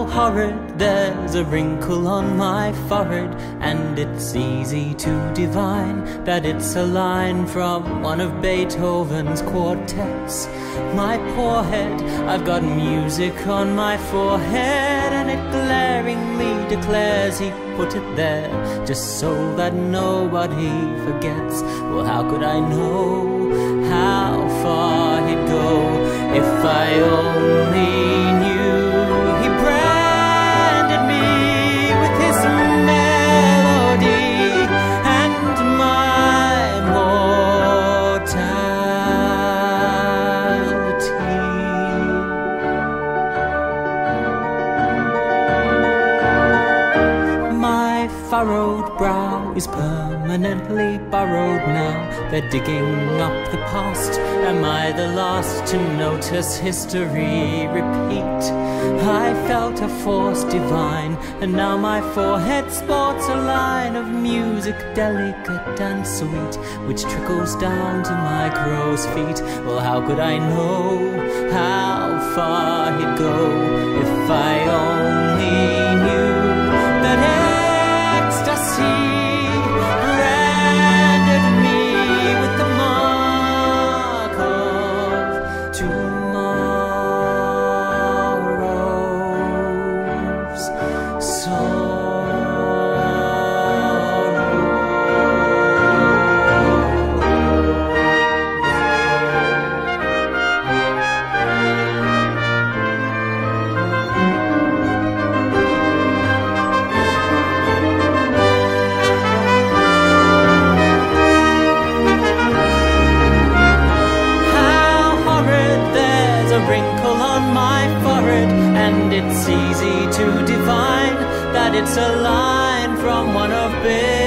How horrid, there's a wrinkle on my forehead, and it's easy to divine that it's a line from one of Beethoven's quartets. My poor head, I've got music on my forehead, and it glaringly declares he put it there just so that nobody forgets. Well, how could I know how far he'd go if I furrowed brow is permanently burrowed now. They're digging up the past. Am I the last to notice history repeat? I felt a force divine, and now my forehead sports a line of music delicate and sweet, which trickles down to my crow's feet. Well, how could I know how far he'd go if I only wrinkle on my forehead, and it's easy to divine that it's a line from one of Big.